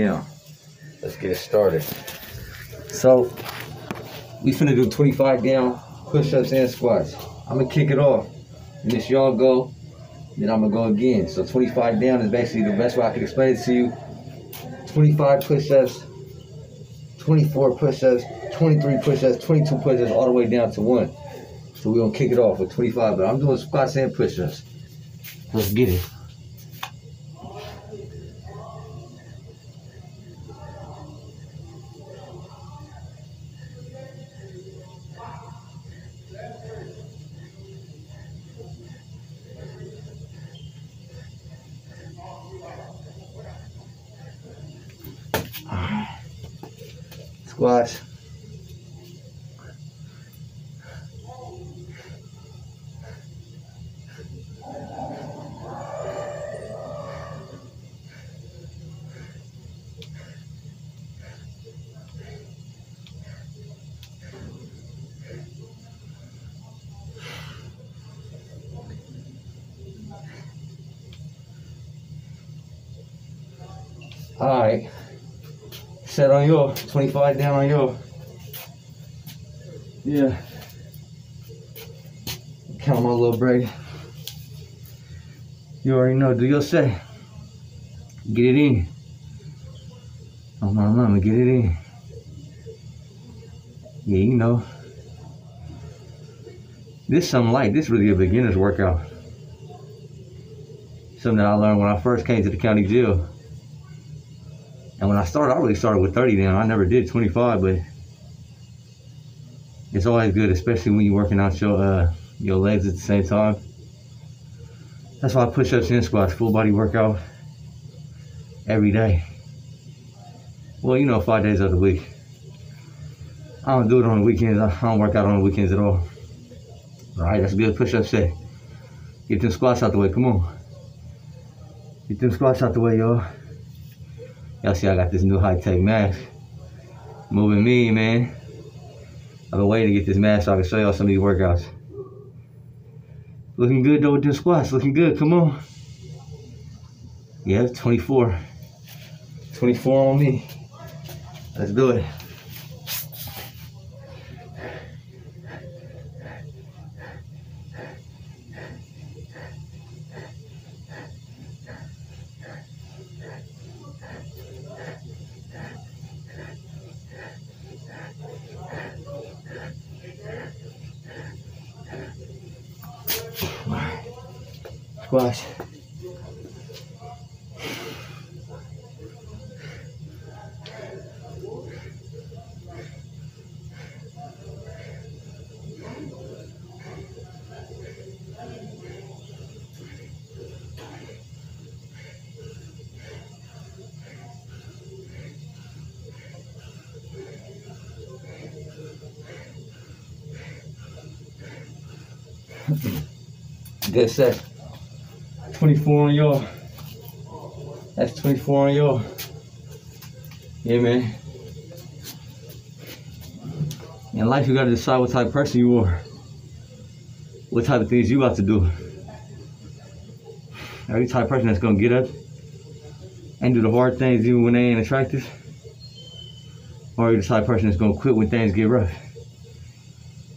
down. Let's get it started. So, we finna do 25 down, push-ups and squats. I'm gonna kick it off. And this y'all go, then I'm gonna go again. So 25 down is basically the best way I can explain it to you. 25 push-ups, 24 push-ups, 23 push-ups, 22 push-ups, all the way down to one. So we're gonna kick it off with 25, but I'm doing squats and push-ups. Let's get it. All right. Set on your 25 down on your. Yeah. Count my little break. You already know. Do your say. Get it in. Oh my mama, get it in. Yeah, you know. This something light. This really a beginner's workout. Something that I learned when I first came to the county jail. And when I started, I really started with 30 down. I never did 25, but it's always good, especially when you're working out your uh, your legs at the same time. That's why I push-ups and squats, full body workout every day. Well, you know, five days of the week. I don't do it on the weekends. I don't work out on the weekends at all. All right, that's a good push-up set. Get them squats out the way. Come on. Get them squats out the way, y'all. Y'all see I got this new high-tech mask. Moving me, man. I've been waiting to get this mask so I can show y'all some of these workouts. Looking good though with them squats. Looking good. Come on. Yeah, 24. 24 on me. Let's do it. Good set. 24 on y'all. That's 24 on y'all. Yeah, man. In life, you gotta decide what type of person you are. What type of things you about to do. Are you the type of person that's gonna get up and do the hard things even when they ain't attractive? Or you the type of person that's gonna quit when things get rough?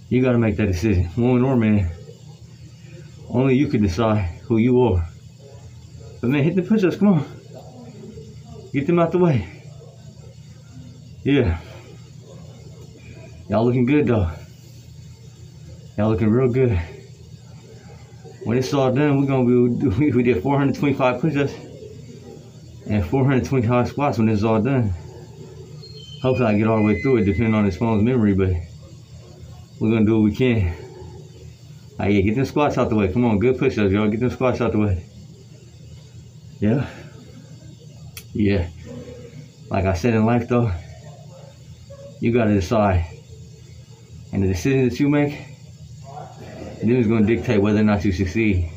You gotta make that decision, woman or man. Only you can decide who you are. But man, hit the push-ups, come on. Get them out the way. Yeah. Y'all looking good though. Y'all looking real good. When it's all done, we're gonna be we did 425 push-ups and 425 squats when it's all done. Hopefully I get all the way through it, depending on this phone's memory, but we're gonna do what we can. Right, yeah, get them squats out the way. Come on, good push-ups, y'all. Get them squats out the way. Yeah. Yeah. Like I said in life, though, you gotta decide. And the decision that you make, then is gonna dictate whether or not you succeed.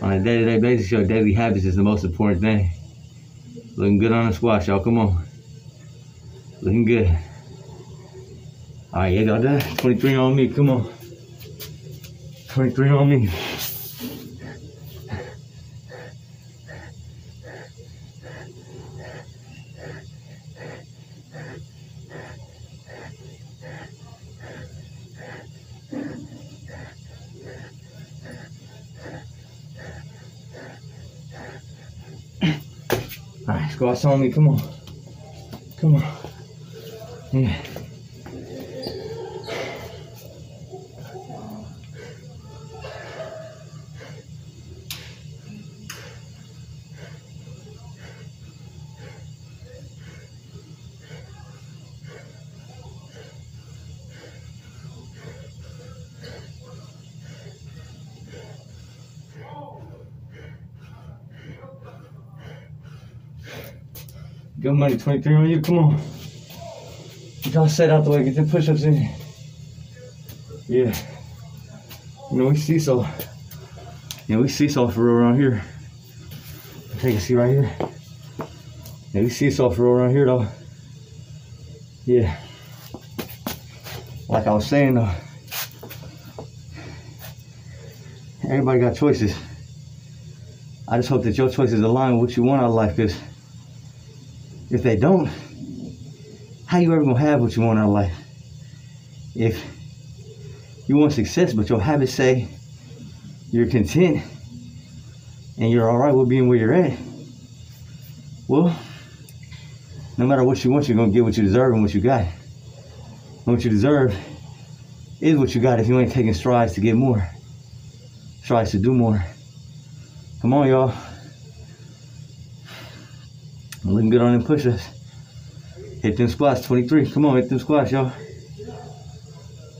On a day-to-day basis, your daily habits is the most important thing. Looking good on the squats, y'all. Come on. Looking good. All right, y'all done? 23 on me. Come on. 23 on me. Alright, squats on me, come on. Come on. Money, 23 on you. Come on. Y'all set out the way. Get the push-ups in. Yeah. You know, we seesaw. Yeah, we see seesaw for real around here. Take a seat right here. Yeah, we seesaw for real around here, though. Yeah. Like I was saying, though. Everybody got choices. I just hope that your choices align with what you want out of life, because if they don't, how you ever gonna have what you want out of life? If you want success, but your habits say you're content and you're all right with being where you're at, well, no matter what you want, you're gonna get what you deserve and what you got. And what you deserve is what you got if you ain't taking strides to get more, strides to do more. Come on, y'all. Looking good on them push-ups. Hit them squats, 23. Come on, hit them squats, y'all.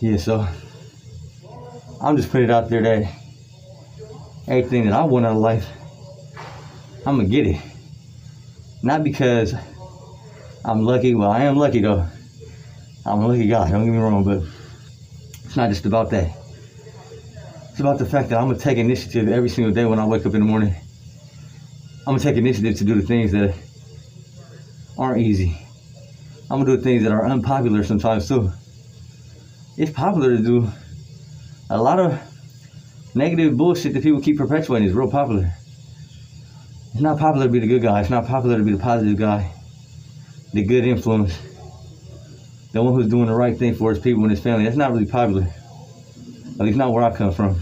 Yeah, so I'm just putting it out there that everything that I want out of life, I'm gonna get it. Not because I'm lucky. Well, I am lucky though. I'm a lucky guy. Don't get me wrong, but it's not just about that. It's about the fact that I'm gonna take initiative every single day when I wake up in the morning. I'm gonna take initiative to do the things that aren't easy. I'm gonna do things that are unpopular sometimes too. It's popular to do a lot of negative bullshit that people keep perpetuating is real popular. It's not popular to be the good guy. It's not popular to be the positive guy, the good influence, the one who's doing the right thing for his people and his family. That's not really popular. At least not where I come from.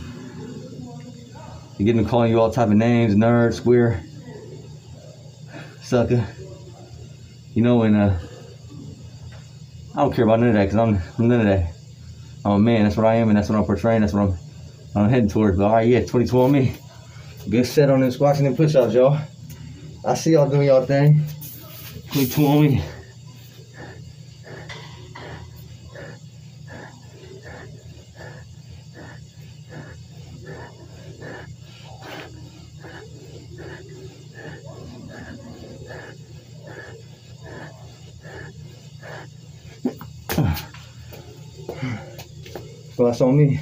You get them calling you all type of names, nerd, square, sucker. You know, and uh, I don't care about none of that because I'm, I'm none of that. I'm a man. That's what I am, and that's what I'm portraying. That's what I'm, I'm heading towards. But all right, yeah, 22 on me. Good set on them squats and push-ups, y'all. I see y'all doing y'all thing. 22 on me. Squats on me.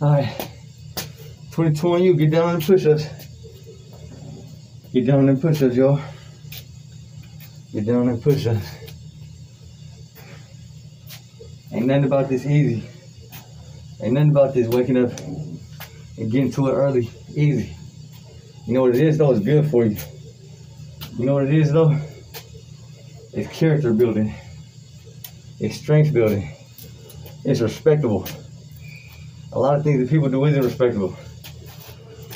All right. 22 on you. Get down on the push-ups. Get down on them push-ups, y'all. Get down and push-ups. Ain't nothing about this easy. Ain't nothing about this waking up and getting to it early. Easy. You know what it is though? It's good for you. You know what it is though? It's character building. It's strength building. It's respectable. A lot of things that people do isn't respectable.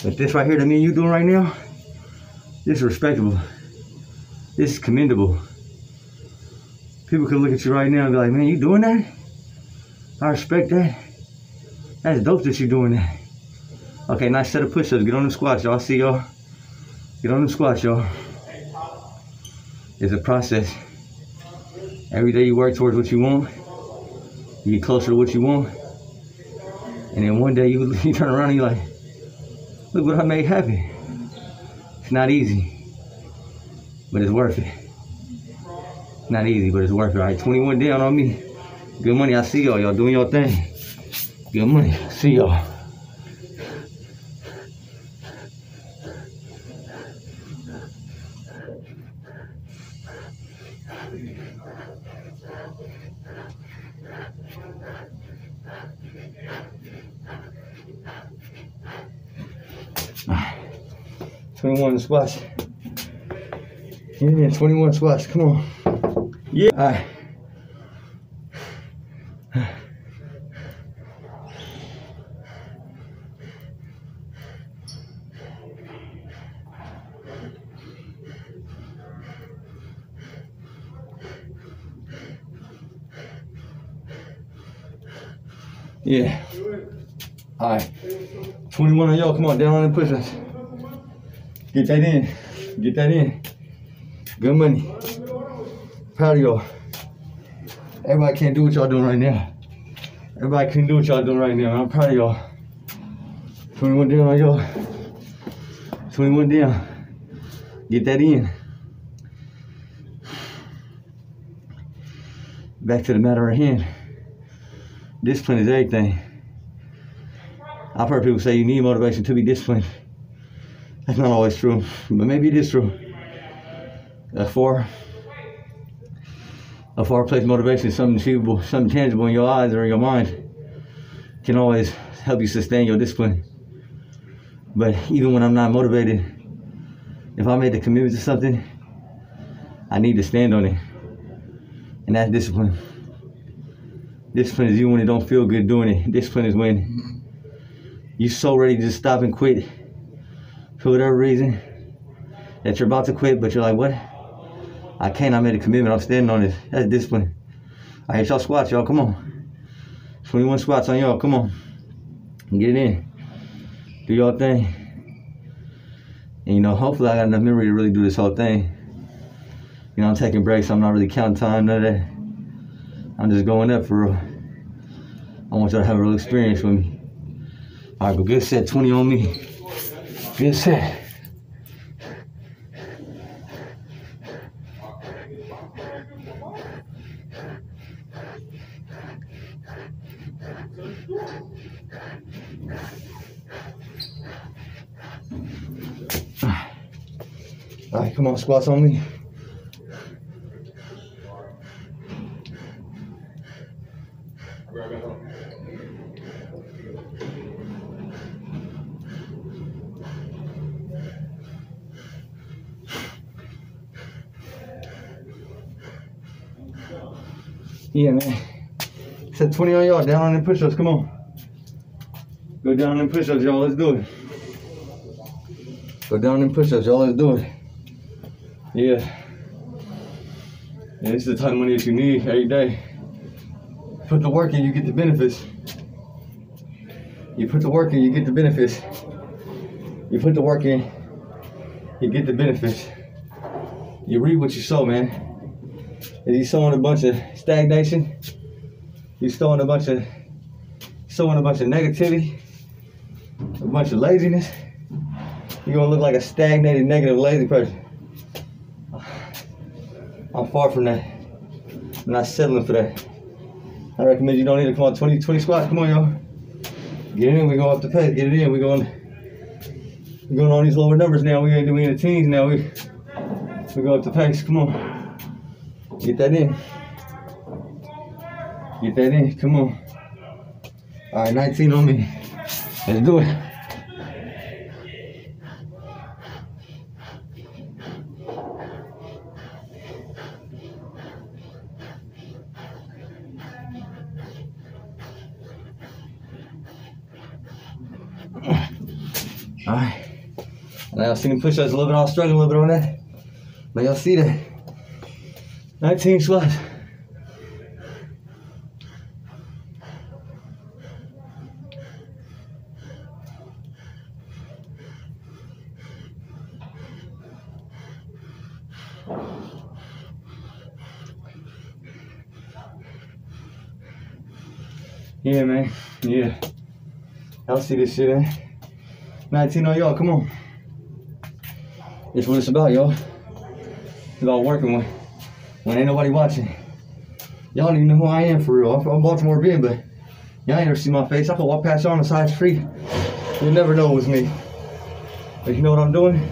But this right here that me and you doing right now, this is respectable. This is commendable. People could look at you right now and be like, man, you doing that? I respect that. That's dope that you're doing that. Okay, nice set of push-ups. Get on the squats, y'all. See y'all. Get on the squats, y'all. It's a process. Every day you work towards what you want. You get closer to what you want. And then one day you, you turn around and you're like, look what I made happen. It's not easy but it's worth it. Not easy, but it's worth it. All right, 21 down on me. Good money. I see y'all. Y'all doing your thing. Good money. See y'all. 21 squats. Yeah, 21 squats. Come on. Yeah. All right. Yeah. All right. 21 on y'all. Come on, down on the push-ups. Get that in. Get that in. Good money. Proud of y'all. Everybody can't do what y'all doing right now. Everybody can do what y'all doing right now. I'm proud of y'all. 21 down on y'all. 21 down. Get that in. Back to the matter at hand. Discipline is everything. I've heard people say you need motivation to be disciplined. That's not always true, but maybe it is true. A far, a far place motivation, something achievable, something tangible in your eyes or in your mind, can always help you sustain your discipline. But even when I'm not motivated, if I made a commitment to something, I need to stand on it. And that's discipline. Discipline is you when it don't feel good doing it. Discipline is when you're so ready to just stop and quit for whatever reason that you're about to quit, but you're like, what? I can't. I made a commitment. I'm standing on it. That's discipline. Right, y'all squats, y'all. Come on. 21 squats on y'all. Come on. Get in. Do y'all thing. And, you know, hopefully I got enough memory to really do this whole thing. You know, I'm taking breaks. I'm not really counting time, none of that. I'm just going up for real. I want y'all to have a real experience with me. All right, but good set, 20 on me. Good set. On, squats on me. Yeah, man. Set 20 on y'all. Down on the push-ups. Come on. Go down and push-ups, y'all. Let's do it. Go down and push-ups, y'all. Let's do it. Yeah. Yeah, this is the type of money that you need every day. Put the work in, you get the benefits. You put the work in, you get the benefits. You put the work in, you get the benefits. You reap what you sow, man. If you sowing a bunch of stagnation, you sowing a bunch of sowing a bunch of negativity, a bunch of laziness, you're gonna look like a stagnated, negative, lazy person. I'm far from that. I'm not settling for that. I recommend you don't need to come on 20, 20 squats. Come on, y'all. Get in. We go up the pace. Get it in. We going. We going on these lower numbers now. We ain't doing the teens now. We we go up the pace. Come on. Get that in. Get that in. Come on. All right, 19 on me. Let's do it. All right. Now y'all see me push ups a little bit. I'll struggle a little bit on that. But y'all see that. 19 squats. Yeah, man. Yeah. Y'all see this shit, man. 19 on y'all, come on. It's what it's about, y'all. It's about working when, when ain't nobody watching. Y'all don't even know who I am for real. I'm from Baltimore being, but y'all ain't never see my face. I can walk past y'all on the side street. You'll never know it was me. But you know what I'm doing?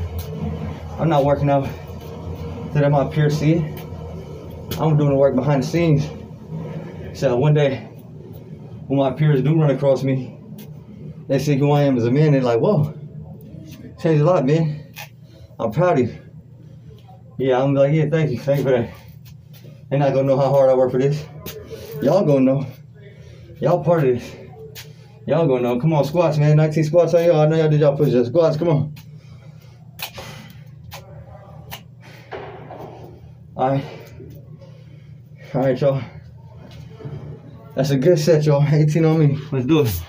I'm not working out so that my peers see. I'm doing the work behind the scenes. So one day, when my peers do run across me, they see who I am as a man, they're like, whoa, Changed a lot, man. I'm proud of you. Yeah, I'm like, yeah, thank you. Thank you for that. They're not gonna know how hard I work for this. Y'all gonna know. Y'all part of this. Y'all gonna know. Come on, squats, man. 19 squats on y'all. I know y'all did y'all push ups. Squats, come on. Alright. Alright, y'all. That's a good set, y'all. 18 on me. Let's do it.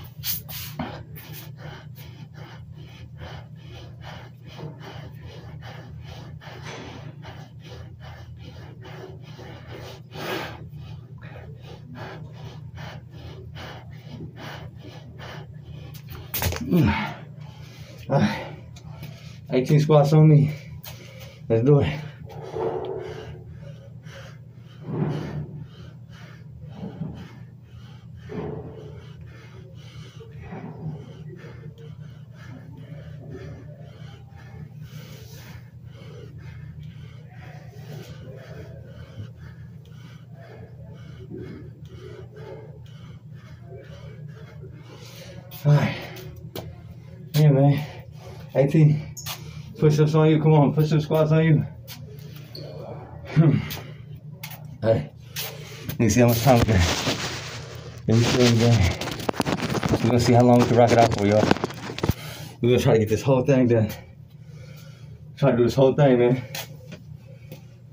Squats on me. Let's do it. Alright. Yeah, man. 18. Push ups on you. Come on. Push up squats on you. hey. Let me see how much time we got. Let me. We're gonna see how long we can rock it out for, y'all. We're gonna try to get this whole thing done. Try to do this whole thing, man.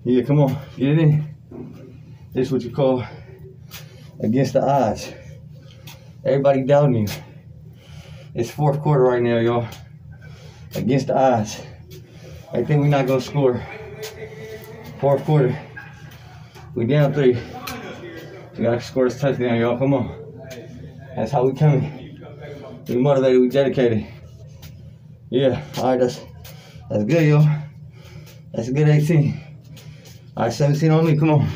Yeah, come on. Get it in. This is what you call against the odds. Everybody doubting you. It's fourth quarter right now, y'all. Against the odds. I think we're not gonna score. Fourth quarter. We down three. We gotta score this touchdown, y'all. Come on. That's how we coming. We motivated, we dedicated. Yeah, alright, that's that's good, y'all. That's a good 18. Alright, 17 on me, come on.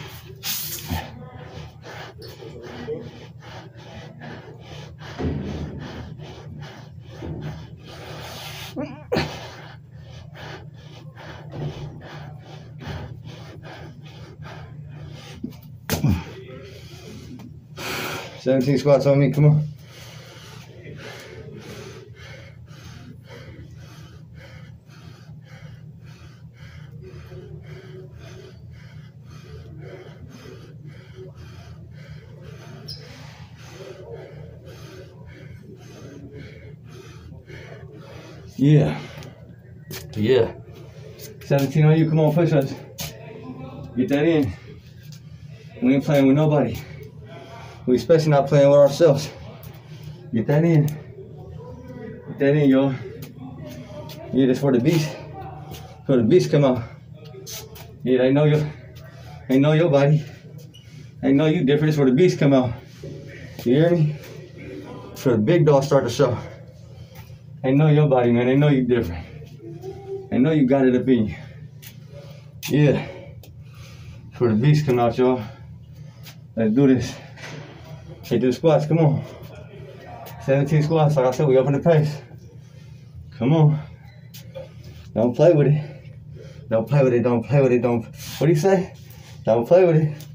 Seventeen squats on me. Come on. Yeah. Yeah. 17 on you. Come on, push ups. Get that in. We ain't playing with nobody. We especially not playing with ourselves. Get that in. Get that in, y'all. Yeah, that's for the beast. For the beast come out. Yeah, I know your I know your body. I know you different. It's for the beast come out. You hear me? For the big dog start to show. I know your body, man. I know you different. I know you got it up in you. Yeah. For the beast come out, y'all. Let's do this. Do the squats, come on. 17 squats, like I said, we up the pace. Come on. Don't play with it. Don't play with it, don't play with it, don't. What do you say? Don't play with it.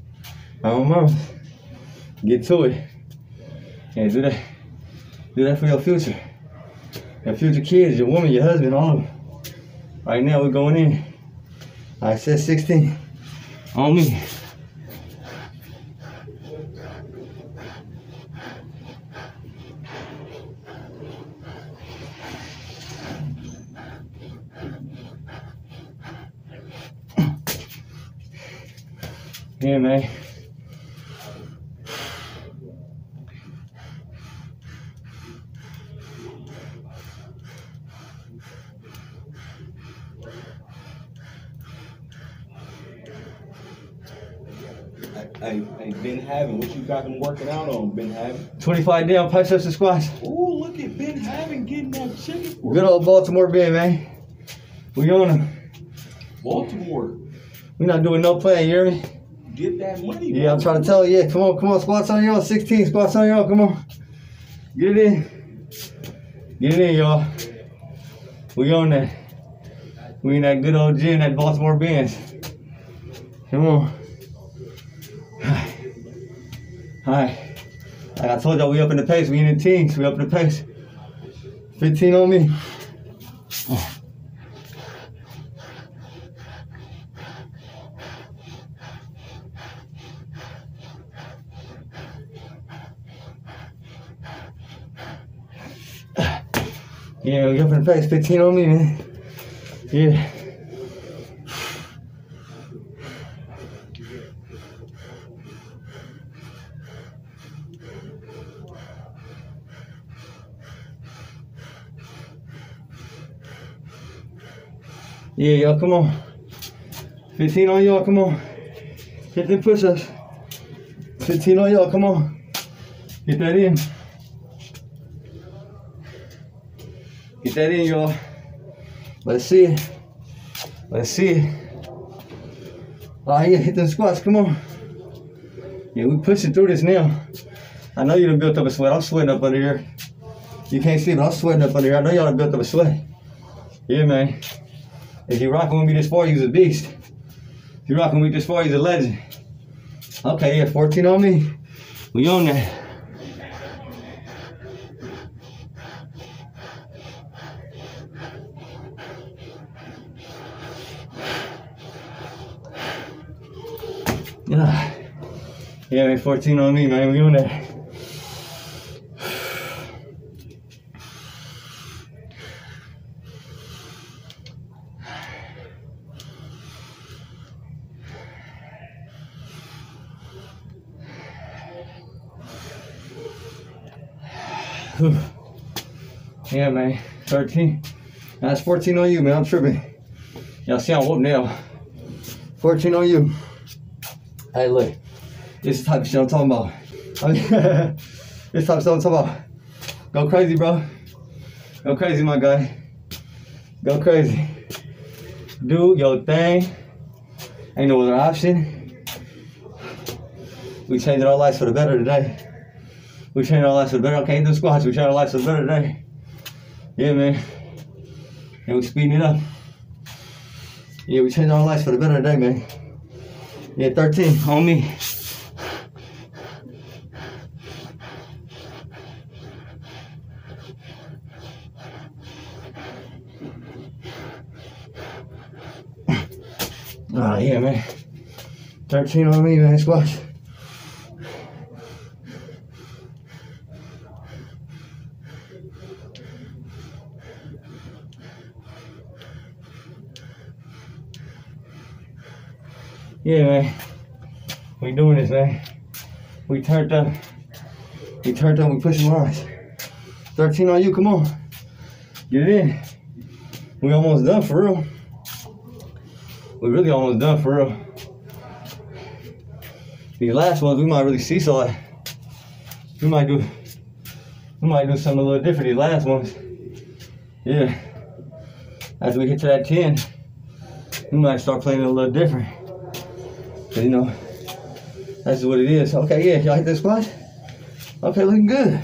I don't. Get to it. Yeah, do that. Do that for your future. Your future kids, your woman, your husband, all of them. Right now, we're going in. I said 16. On me. Yeah, man. Hey, hey, Ben Having, what you got them working out on, Ben Having? 25 down, push ups and squats. Ooh, look at Ben Having getting that chicken Good old Baltimore Ben, man. We on him. Baltimore. We not doing no playing, you hear me? Get that money. Yeah, I'm trying to tell you. Yeah, come on, come on, squats on y'all. 16 squats on y'all. Come on. Get it in. Get it in, y'all. We on that. We in that good old gym, that Baltimore Benz. Come on. Alright. Like I told y'all, we up in the pace. We in the teens. We up in the pace. 15 on me. Yeah, we up in the 15 on me, man. Yeah. Yeah, y'all, come on. 15 on y'all, come on. Hit them push-ups. 15 on y'all, come on. Get that in. Get that in. Let's see. Let's see it. Oh, yeah, hit them squats, come on. Yeah, we pushing through this now. I know you built up a sweat. I'm sweating up under here. You can't see, but I'm sweating up under here. I know y'all built up a sweat. Yeah, man. If you rocking with me this far, you's a beast. If you rocking with me this far, you's a legend. Okay, yeah, 14 on me. We on that. Yeah, man, 14 on me, man. We on that. yeah, man. 13. That's 14 on you, man. I'm tripping. Y'all see I'm whooping now. 14 on you. Hey, look. The type of shit I'm talking about. This type of stuff I'm talking about. Go crazy, bro. Go crazy, my guy. Go crazy. Do your thing. Ain't no other option. We changing our lives for the better today. We changed our lives for the better. Okay, do squats. We changed our lives for the better today. Yeah, man. And we're speeding it up. Yeah, we changed our lives for the better today, man. Yeah, 13 on me. Oh, yeah, man. 13 on me, man. Squash. Yeah, man. We doing this, man. We turned up. We turned up. We pushing lines. 13 on you. Come on. Get it in. We almost done for real. We really almost done for real. Last ones, we might really seesaw it. We might do, we might do something a little different. These last ones, yeah. As we get to that 10, we might start playing it a little different. But you know, that's what it is. Okay, yeah, y'all hit that squat? Okay, looking good.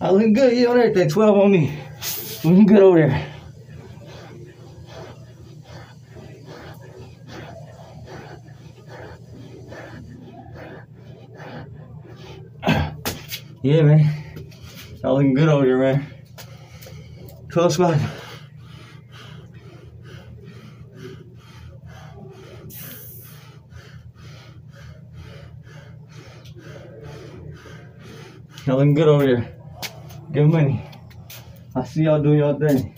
I looking good, yeah, on everything. 12 on me. Looking good over there. Yeah, man. Y'all looking good over here, man. 12 squat. Y'all looking good over here. Give money. I see y'all doing y'all thing.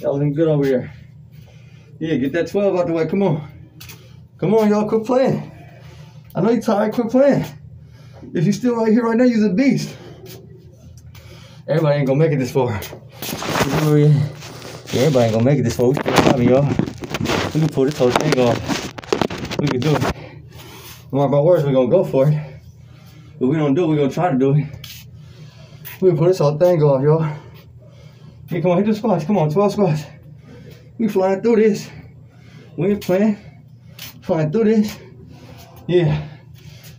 Y'all looking good over here. Yeah, get that 12 out the way. Come on. Come on, y'all. Quit playing. I know you're tired. Quit playing. If you're still right here right now, you're a beast. Everybody ain't gonna make it this far. Everybody ain't gonna make it this far. We still it, y'all. We can pull this whole thing off. We can do it. Matter about words, we're gonna go for it. If we don't do it, we're gonna try to do it. We can pull this whole thing off, y'all. Hey, come on, hit the squats. Come on, 12 squats. We flying through this. We ain't playing. Flying through this. Yeah.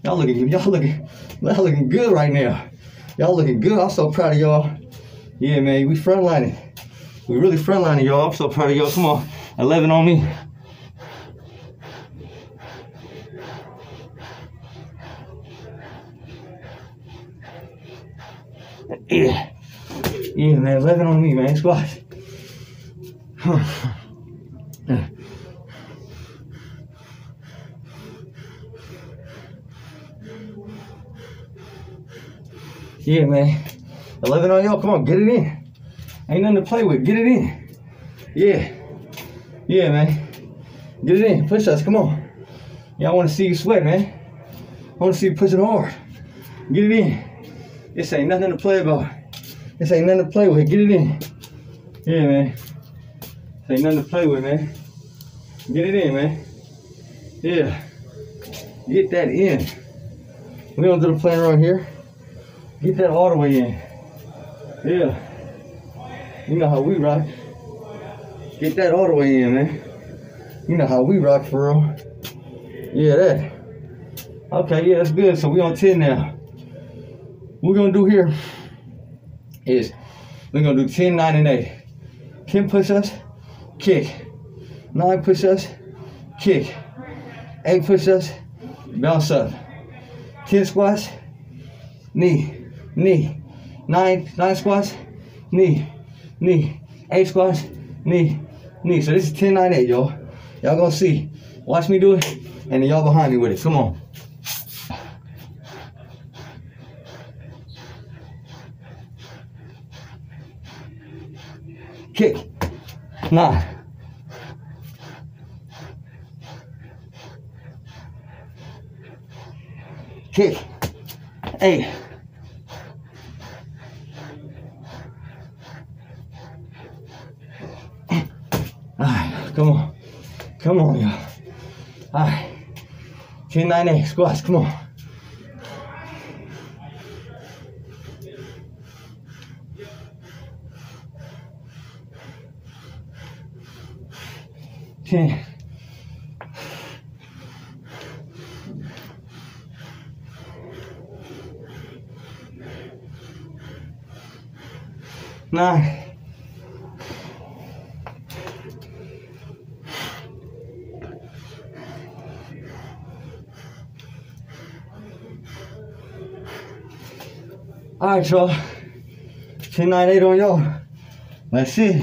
Y'all look looking, y'all look looking, y'all looking good right now. Y'all looking good. I'm so proud of y'all. Yeah, man, we frontlining. We really frontlining, y'all. I'm so proud of y'all. Come on, 11 on me. Yeah. Yeah, man, 11 on me, man. Squats. Yeah, man. 11 on y'all. Come on, get it in. Ain't nothing to play with. Get it in. Yeah. Yeah, man. Get it in. Push us. Come on. Y'all want to see you sweat, man. I want to see you push it hard. Get it in. This ain't nothing to play about. This ain't nothing to play with. Get it in. Yeah, man. This ain't nothing to play with, man. Get it in, man. Yeah. Get that in. We don't do the playing around here. Get that all the way in. Yeah. You know how we rock. Get that all the way in, man. You know how we rock for real. Yeah, that. Okay, yeah, that's good. So we on 10 now. What we're gonna do here is we're gonna do 10, 9, and 8. 10 push-ups, kick. 9 push-ups, kick. 8 push-ups, bounce up. 10 squats, knee, knee. 9, 9 squats, knee, knee. 8 squats, knee, knee. So this is 10, 9, 8, y'all. Y'all gonna see. Watch me do it, and then y'all behind me with it. Come on. Kick. Nine. Kick. Eight. Alright, come on. Come on, y'all. Alright. 10, 9, 8. Squats, come on. Ten. Nine. All right, y'all. 10, 9, 8 on y'all. Let's see.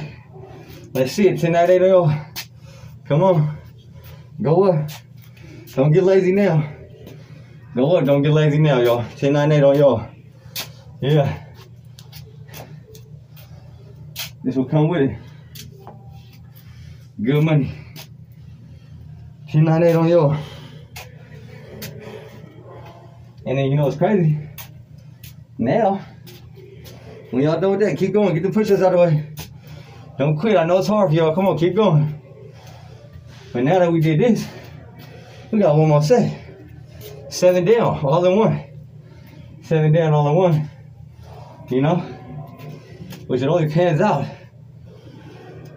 Let's see it. 10, 9, 8 on y'all. Come on. Go up. Don't get lazy now. Go up. Don't get lazy now, y'all. 10, 9, 8 on y'all. Yeah. This will come with it. Good money. 10, 9, 8 on y'all. And then you know what's crazy? Now, when y'all done with that, keep going. Get the push-ups out of the way. Don't quit. I know it's hard for y'all. Come on, keep going. But now that we did this, we got one more set. Seven down, all in one. Seven down, all in one. You know? Which it only pans out.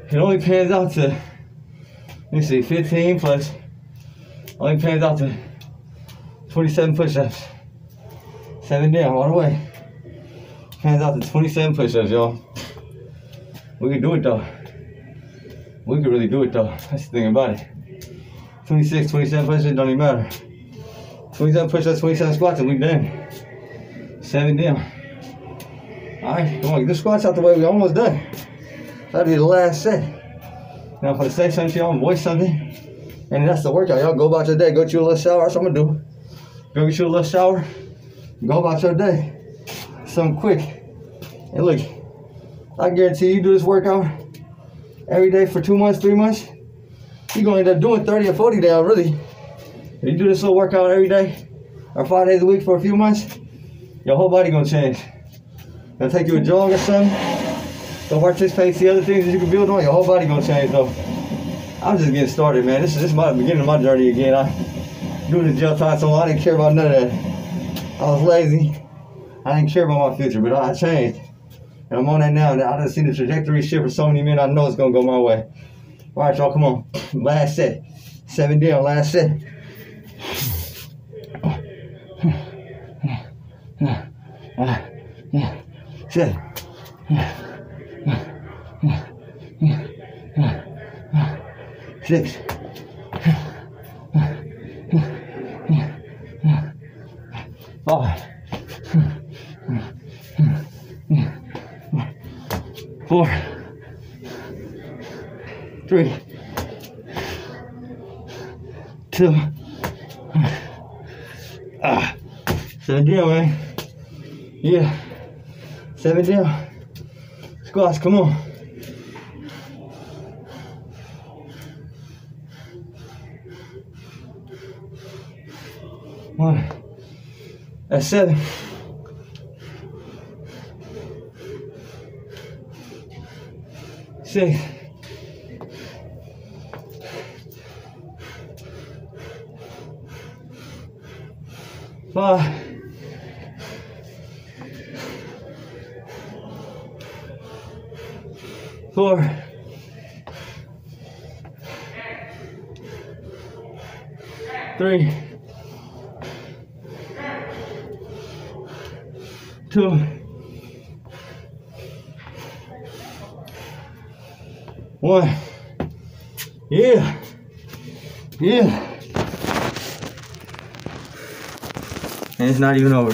It only pans out to, let me see, 15 plus, only pans out to 27 push-ups. Seven down, all the way. Pans out to 27 push-ups, y'all. We can do it though. We can really do it though. That's the thing about it. 26, 27 push-ups don't even matter. 27 push-ups, 27 squats, and we done. Seven down. Alright, come on, get the squats out the way. We almost done. That'll be the last set. Now if I say something to y'all, voice something, and that's the workout. Y'all go about your day, go get you a little shower, that's what I'm gonna do. Go get you a little shower, go about your day. Something quick. And look, I guarantee you do this workout every day for two months, three months, you're gonna end up doing 30 or 40 down, really. If you do this little workout every day or five days a week for a few months, your whole body gonna change. Gonna take you a jog or something. Go participate, see other things that you can build on, your whole body gonna change though. I'm just getting started, man. This is this is my beginning of my journey again. I doing the gel time so long, I didn't care about none of that. I was lazy. I didn't care about my future, but I changed. And I'm on that now. I done seen the trajectory shift for so many men. I know it's gonna go my way. All right, y'all, come on. Last set. Seven down, last set. Seven. Six. Five. four, three, two, ah, seven down, man. Yeah, seven down. Squats, come on. That's seven. Six. Five. Four. Three. Two. One. Yeah. Yeah. And it's not even over.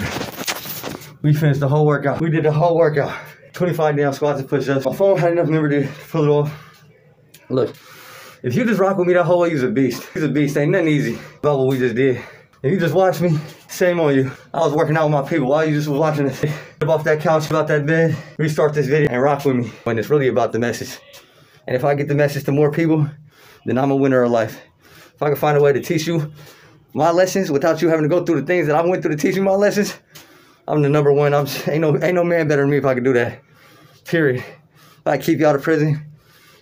We finished the whole workout. We did the whole workout. 25 down squats and push-ups. My phone had enough memory to pull it off. Look, if you just rock with me that whole way, you's a beast. He's a beast. Ain't nothing easy about what we just did. If you just watch me, shame on you. I was working out with my people while you just was watching this. Get off that couch, about that bed, restart this video, and rock with me. When it's really about the message. And if I get the message to more people, then I'm a winner of life. If I can find a way to teach you my lessons without you having to go through the things that I went through to teach you my lessons, I'm the number one. I'm ain't no ain't no man better than me if I can do that. Period. If I can keep you out of prison,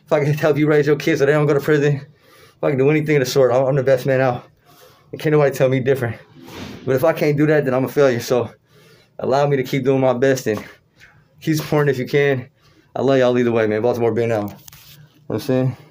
if I can help you raise your kids so they don't go to prison, if I can do anything of the sort, I'm, I'm the best man out. And can't nobody tell me different. But if I can't do that, then I'm a failure. So allow me to keep doing my best and keep supporting if you can. I love y'all either way, man. Baltimore Ben out. You know what I'm saying?